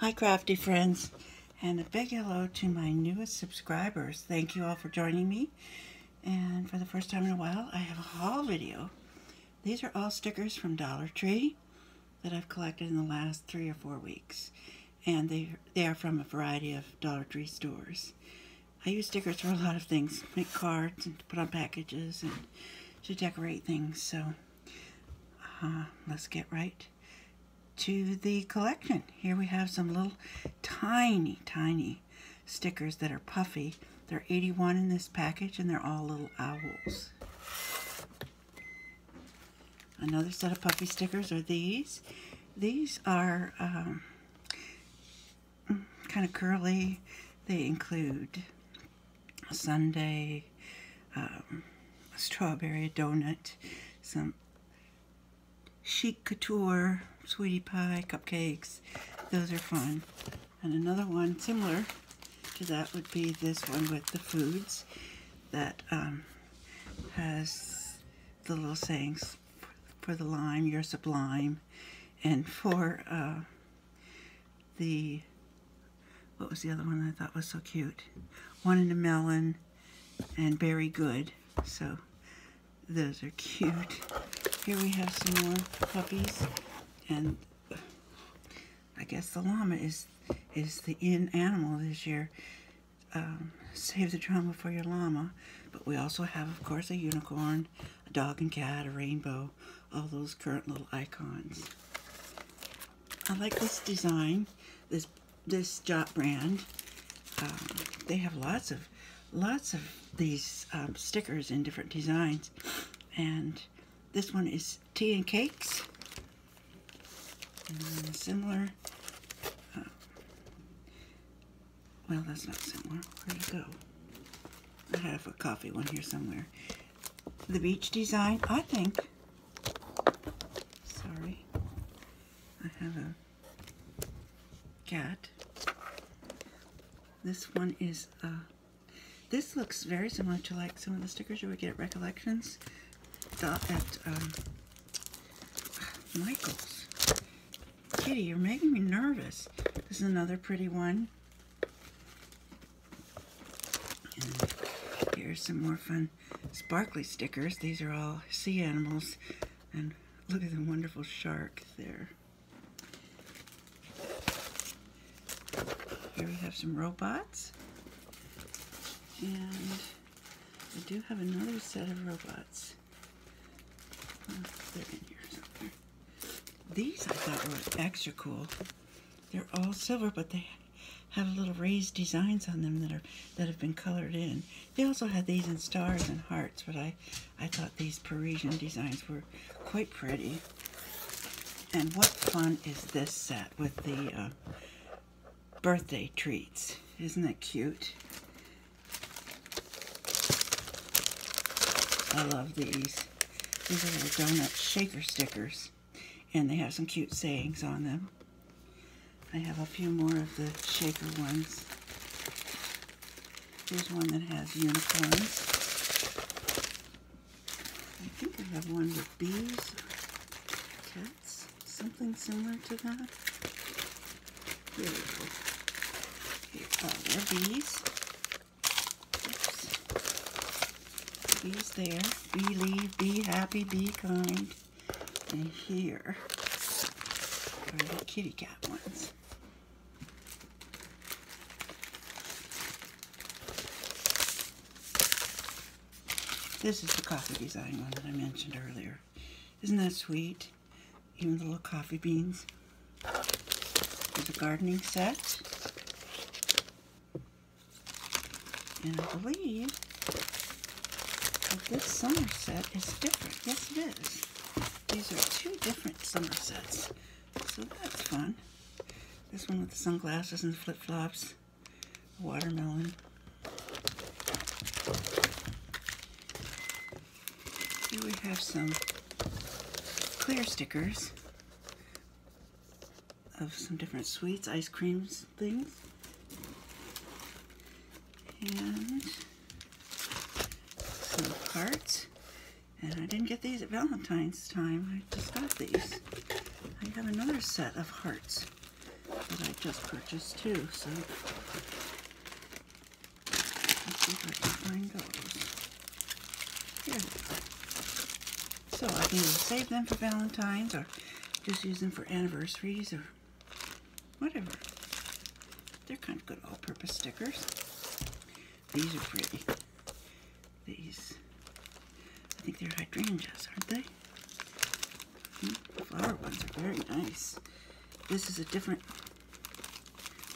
Hi, crafty friends, and a big hello to my newest subscribers. Thank you all for joining me. And for the first time in a while, I have a haul video. These are all stickers from Dollar Tree that I've collected in the last three or four weeks. And they, they are from a variety of Dollar Tree stores. I use stickers for a lot of things, make cards and to put on packages and to decorate things. So uh, let's get right to the collection. Here we have some little tiny, tiny stickers that are puffy. There are 81 in this package and they're all little owls. Another set of puffy stickers are these. These are um, kind of curly. They include a sundae, um, strawberry, donut, some chic couture, sweetie pie, cupcakes. Those are fun. And another one similar to that would be this one with the foods that um, has the little sayings for the lime, you're sublime, and for uh, the, what was the other one I thought was so cute? One in a melon and very good. So those are cute. Here we have some more puppies and I guess the llama is is the in animal this year. Um, save the drama for your llama. But we also have, of course, a unicorn, a dog and cat, a rainbow, all those current little icons. I like this design, this this Jot brand. Um, they have lots of lots of these um, stickers in different designs, and this one is tea and cakes. And similar, uh, well, that's not similar. Where'd it go? I have a coffee one here somewhere. The beach design, I think, sorry, I have a cat. This one is, uh, this looks very similar to like some of the stickers you would get at Recollections at um, Michael's. Kitty, you're making me nervous. This is another pretty one. And here's some more fun sparkly stickers. These are all sea animals. And look at the wonderful shark there. Here we have some robots. And I do have another set of robots. Oh, they're. These I thought were extra cool. They're all silver, but they have little raised designs on them that are that have been colored in. They also had these in stars and hearts, but I, I thought these Parisian designs were quite pretty. And what fun is this set with the uh, birthday treats? Isn't that cute? I love these. These are little donut shaker stickers and they have some cute sayings on them. I have a few more of the shaker ones. Here's one that has unicorns. I think I have one with bees, cats, something similar to that. Here we go. Here, oh, there bees. Oops. Bees there. Believe, be happy, be kind. And here are the kitty cat ones. This is the coffee design one that I mentioned earlier. Isn't that sweet? Even the little coffee beans. There's a gardening set. And I believe that this summer set is different. Yes, it is. These are two different summer sets, so that's fun. This one with the sunglasses and flip-flops, watermelon. Here we have some clear stickers of some different sweets, ice creams, things. And some hearts. And I didn't get these at Valentine's time. I just got these. I have another set of hearts. that I just purchased too, so let's see if I can find those. Here. So I can either save them for Valentine's or just use them for anniversaries or whatever. They're kind of good all-purpose stickers. These are pretty. These, think they're hydrangeas, aren't they? Hmm, The flower ones are very nice. This is a different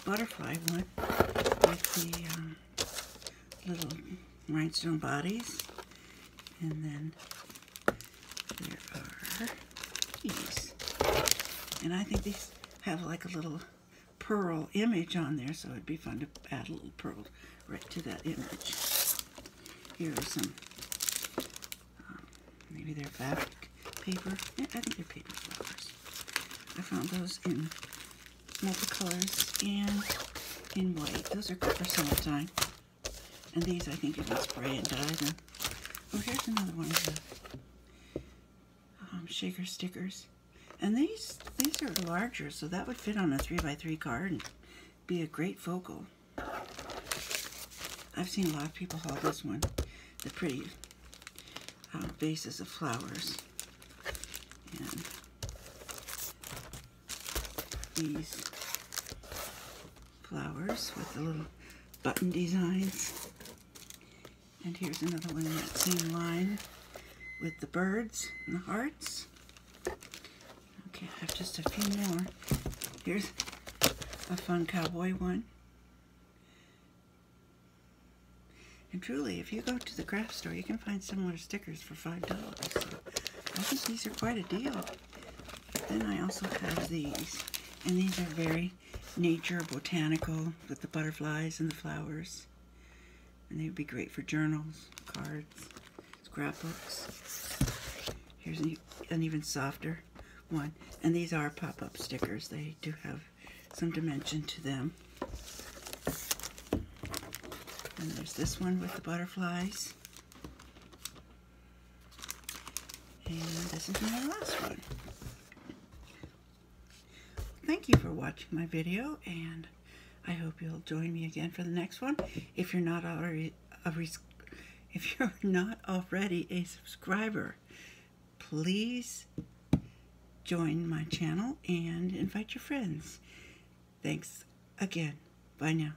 butterfly one with the um, little rhinestone bodies. And then there are these. And I think these have like a little pearl image on there, so it'd be fun to add a little pearl right to that image. Here are some, maybe they're fabric paper. Yeah, I think they're paper flowers. I found those in multicolors and in white. Those are good for summertime. And these I think you can spray and dye them. Oh, here's another one of the um, shaker stickers. And these these are larger, so that would fit on a 3x3 card and be a great focal. I've seen a lot of people haul this one, the pretty um, vases of flowers. And these flowers with the little button designs. And here's another one in that same line with the birds and the hearts. Okay, I have just a few more. Here's a fun cowboy one. And truly, if you go to the craft store, you can find similar stickers for $5. So I think these are quite a deal. Then I also have these. And these are very nature botanical with the butterflies and the flowers. And they would be great for journals, cards, scrapbooks. Here's an, an even softer one. And these are pop-up stickers. They do have some dimension to them. And there's this one with the butterflies. And this is my last one. Thank you for watching my video, and I hope you'll join me again for the next one. If you're not already a if you're not already a subscriber, please join my channel and invite your friends. Thanks again. Bye now.